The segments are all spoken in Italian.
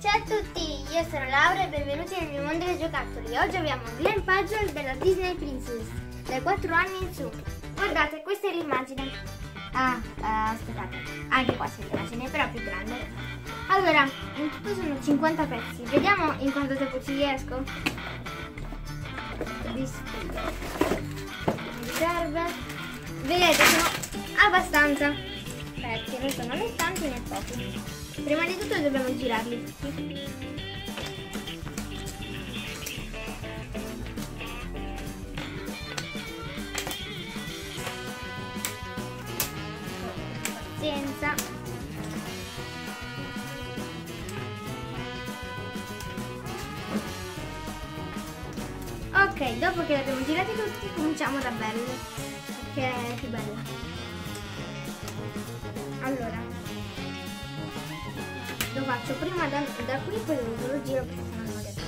Ciao a tutti, io sono Laura e benvenuti nel mio mondo dei giocattoli. Oggi abbiamo Glen Puzzle della Disney Princess, dai 4 anni in su. Guardate, questa è l'immagine. Ah, uh, aspettate, anche qua c'è l'immagine, però più grande. Allora, in tutto sono 50 pezzi. Vediamo in quanto tempo ci riesco. Riserve. Vedete, sono abbastanza pezzi, non sono né tanti né pochi. Prima di tutto dobbiamo girarli tutti. Pazienza. Ok, dopo che li abbiamo girati tutti, cominciamo da belle, che è più bella. Allora, lo faccio prima da, da qui, poi lo giro perché sennò non riesco.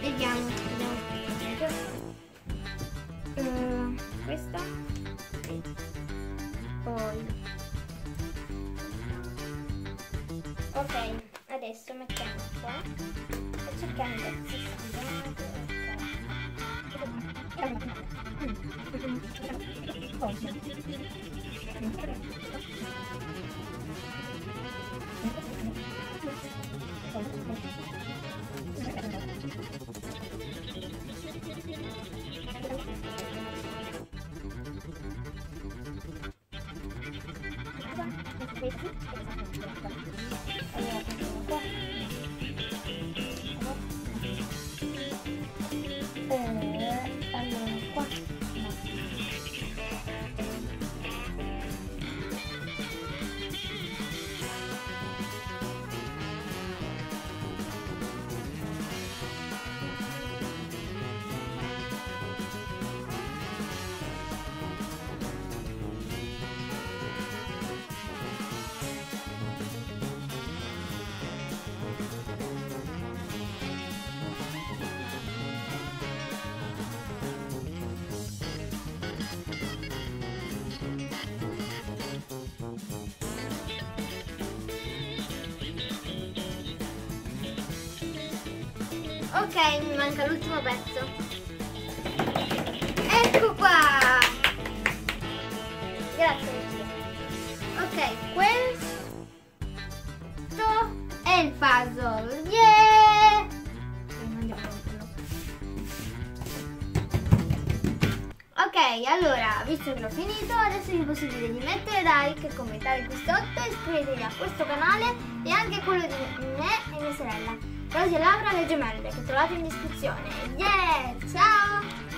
Vediamo, vediamo. Uh, questa. Ok, adesso mettiamo qua. E cerchiamo di Ok, mi manca l'ultimo pezzo. Ecco qua! Grazie Lucia. Ok, questo è il puzzle. Yeah! Ok, allora, visto che l'ho finito, adesso vi posso dire di mettere like, commentare qui sotto, iscrivetevi a questo canale e anche a quello di me e mia sorella. Rosie e Laura le gemelle che trovate in descrizione. Yeah! Ciao!